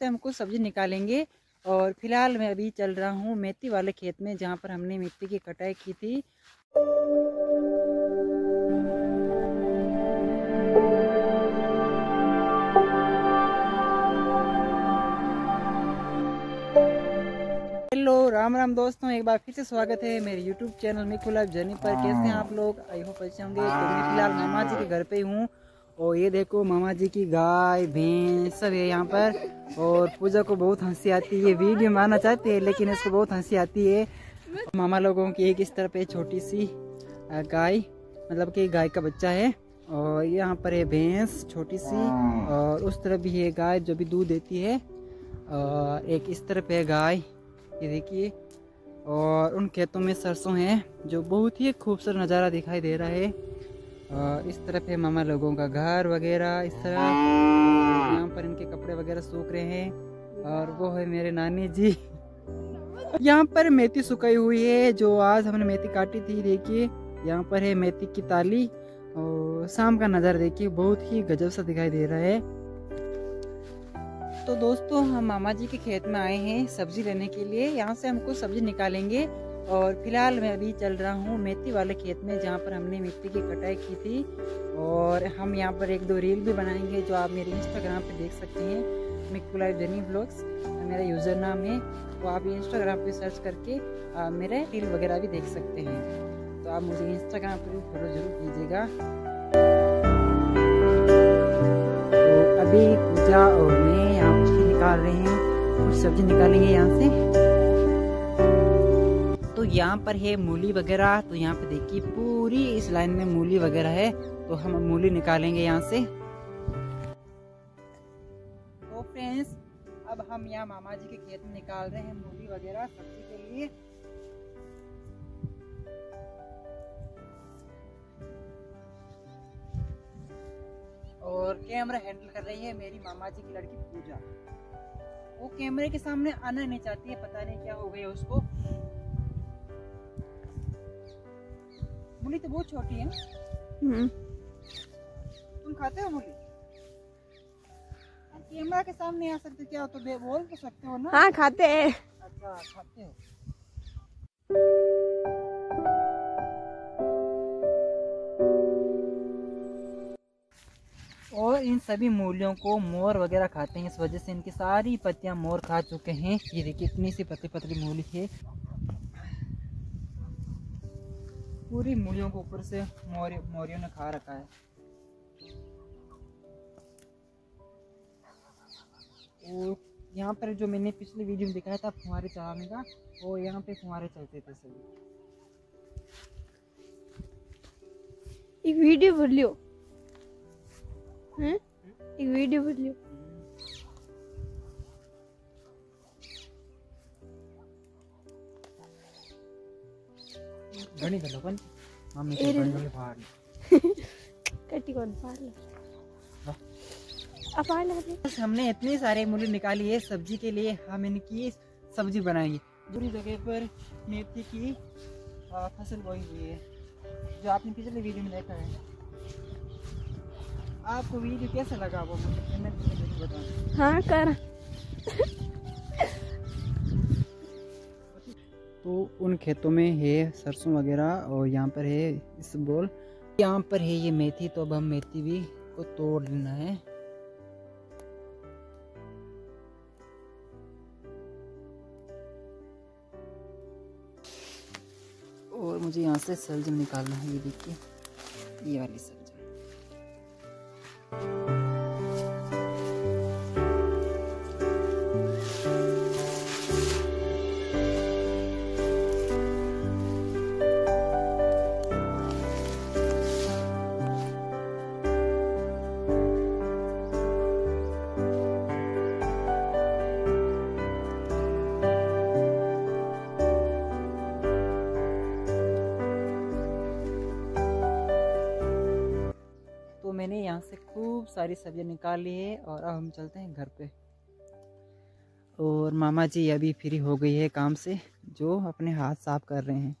से हम कुछ सब्ज़ी निकालेंगे। और फ़िलहाल मैं अभी चल रहा हूँ मेथी वाले खेत में, जहाँ पर हमने मिट्टी की कटाई की थी। हेलो, राम राम दोस्तों, एक बार फिर से स्वागत है मेरे YouTube channel Miku life journey पर। कैसे हैं आप लोग? आई होप अच्छे होंगे। तो मैं फ़िलहाल मामा जी के घर पे हूँ। और ये देखो मामा जी की गाय, भैंस, सब है यहाँ पर। और पूजा को बहुत हँसी आती है, वीडियो में आना चाहती है, लेकिन इसको बहुत हँसी आती है। मामा लोगों की एक इस तरफ़ है छोटी सी गाय मतलब कि गाय का बच्चा है। और यहाँ पर है भैंस छोटी सी, और उस तरफ़ भी है गाय जो भी दूध देती है। और एक इस तरफ़ है गाय, ये देखिए। और उन खेतों में सरसों हैं, जो बहुत ही खूबसूरत नज़ारा दिखाई दे रहा है। और इस तरफ़ है मामा लोगों का घर वगैरह, इस तरफ़ यहाँ पर इनके कपड़े वगैरह सूख रहे हैं और वो है मेरे नानी जी। यहाँ पर मेथी सुखाई हुई है, जो आज हमने मेथी काटी थी, देखिए। यहाँ पर है मेथी की ताली और शाम का नज़ारा देखिए, बहुत ही गजब सा दिखाई दे रहा है। तो दोस्तों, हम मामा जी के खेत में आए हैं सब्ज़ी लेने के लिए। यहाँ से हम कुछ सब्ज़ी निकालेंगे। और फ़िलहाल मैं अभी चल रहा हूँ मेथी वाले खेत में, जहाँ पर हमने मिट्टी की कटाई की थी। और हम यहाँ पर एक दो रील भी बनाएँगे, जो आप मेरे इंस्टाग्राम पे देख सकते हैं मिक्कू लाइव जनी ब्लॉग्स मेरा यूज़र नाम है। तो आप इंस्टाग्राम पे सर्च करके मेरे रील वगैरह भी देख सकते हैं। तो आप मुझे इंस्टाग्राम पर भी फॉलो ज़रूर कीजिएगा। तो अभी पूजा और मैं यहाँ निकाल रहे हैं। कुछ सब्ज़ी निकालेंगे यहाँ से। तो यहाँ पर है मूली वगैरह। तो यहाँ पे देखिए पूरी इस लाइन में मूली वगैरह है। तो हम मूली निकालेंगे यहाँ से। तो फ्रेंड्स अब हम यहाँ मामा जी के खेत में निकाल रहे हैं मूली वगैरह सब्ज़ी के लिए। और कैमरा हैंडल कर रही है मेरी मामा जी की लड़की पूजा। वो कैमरे के सामने आना नहीं चाहती है, पता नहीं क्या हो गया उसको। मूली तो बहुत छोटी है हम्म। तुम खाते हो मूली? कैमरा के सामने आ सकते क्या? हो तो बोल तो सकते हो ना। हाँ खाते हैं। अच्छा खाते हो। और इन सभी मूलियों को मोर वगैरह खाते हैं। इस वजह से इनकी सारी पत्तियाँ मोर खा चुके हैं। ये देखिए इतनी सी पतली पतली मूली है। पूरी मूलियों को ऊपर से मोरियों ने खा रखा है। और यहाँ पर जो मैंने पिछले वीडियो में दिखाया था फुहारे चलाने का, वो यहाँ पे फुहारे चलते थे सभी। एक वीडियो बोल लियो एक वीडियो बोल लियो ઘણી ગલો પણ મમ્મી તો ઘણી ફાડ कटी कौन फाड़ लो अब हमने इतनी सारे मूली निकाली है सब्जी के लिए हम इनकी सब्जी बनाएंगे पूरी जगह पर मेथी की फसल बोई हुई है जो आपने पिछले वीडियो में देखा है आपको वीडियो कैसा लगा वो मुझे बताओ हाँ कर तो उन खेतों में है सरसों वगैरह और यहाँ पर है इस बोल। यहाँ पर है ये मेथी तो अब हम मेथी भी को तोड़ लेना है। और मुझे यहाँ से सलजम निकालना है, ये देखिए, ये वाली सब्ज़ी। सारी सब्ज़ियाँ निकाल ली है और अब हम चलते हैं घर पे। और मामा जी अभी फ्री हो गई है काम से, जो अपने हाथ साफ़ कर रहे हैं।